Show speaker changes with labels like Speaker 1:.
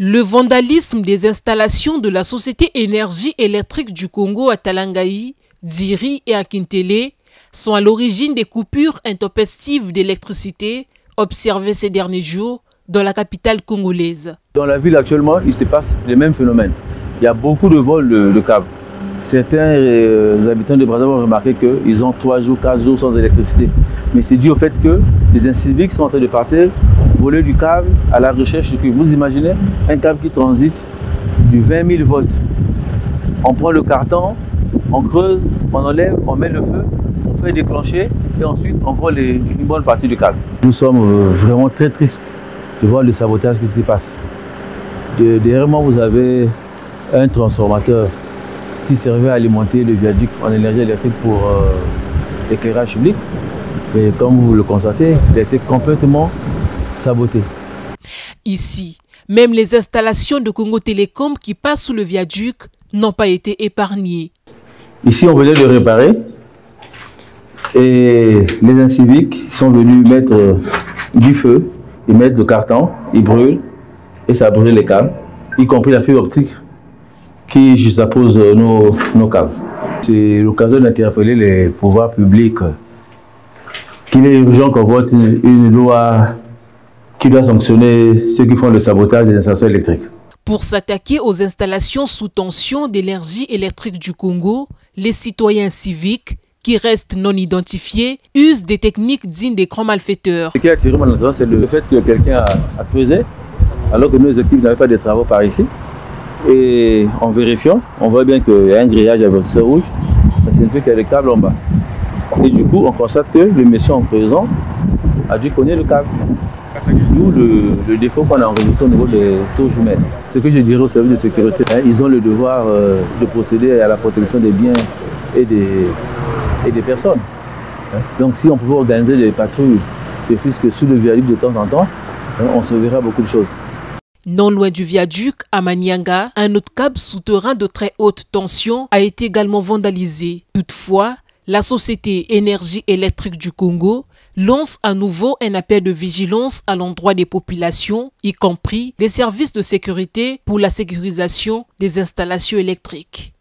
Speaker 1: Le vandalisme des installations de la Société Énergie électrique du Congo à Talangaï, Diri et à Kintele sont à l'origine des coupures intempestives d'électricité observées ces derniers jours dans la capitale congolaise.
Speaker 2: Dans la ville actuellement, il se passe les mêmes phénomènes. Il y a beaucoup de vols de, câbles. Certains euh, habitants de Brazzaville ont remarqué qu'ils ont 3 jours, 4 jours sans électricité. Mais c'est dû au fait que les inciviques sont en train de partir, du câble à la recherche. Vous imaginez un câble qui transite du 20 000 volts. On prend le carton, on creuse, on enlève, on met le feu, on fait déclencher et ensuite on voit une bonne partie du câble. Nous sommes euh, vraiment très tristes de voir le sabotage qui se passe. derrière moi, vous avez un transformateur qui servait à alimenter le viaduc en énergie électrique pour euh, l'éclairage public. Et comme vous le constatez, il a été complètement saboté.
Speaker 1: Ici, même les installations de Congo Télécom qui passent sous le viaduc n'ont pas été épargnées.
Speaker 2: Ici, on venait de réparer et les inciviques sont venus mettre du feu, ils mettent le carton, ils brûlent et ça brûle les câbles, y compris la fibre optique qui juxtapose nos, nos câbles. C'est l'occasion d'interpeller les pouvoirs publics qu'il est urgent qu'on vote une, loi qui doit sanctionner ceux qui font le sabotage des installations électriques.
Speaker 1: Pour s'attaquer aux installations sous tension d'énergie électrique du Congo, les citoyens civiques qui restent non identifiés usent des techniques dignes des grands malfaiteurs.
Speaker 2: Ce qui a attiré mon attention, c'est le fait que quelqu'un a, creusé, alors que nos équipes n'avaient pas de travaux par ici. Et en vérifiant, on voit bien qu'il y a un grillage avec ce rouge. Ça signifie qu'il y a des câbles en bas. Et du coup, on constate que le monsieur en creusant a dû connaître le câble. Nous, le, défaut qu'on a enregistré au niveau des taux jumelles. Ce que je dirais au service de sécurité, hein, ils ont le devoir euh, de procéder à la protection des biens et des, et des personnes. Hein. Donc si on pouvait organiser des patrouilles de que sous le viaduc de temps en temps, hein, on se verra beaucoup de choses.
Speaker 1: Non loin du viaduc, à Manianga, un autre câble souterrain de très haute tension a été également vandalisé. Toutefois, la Société Énergie électrique du Congo lance à nouveau un appel de vigilance à l'endroit des populations, y compris les services de sécurité pour la sécurisation des installations électriques.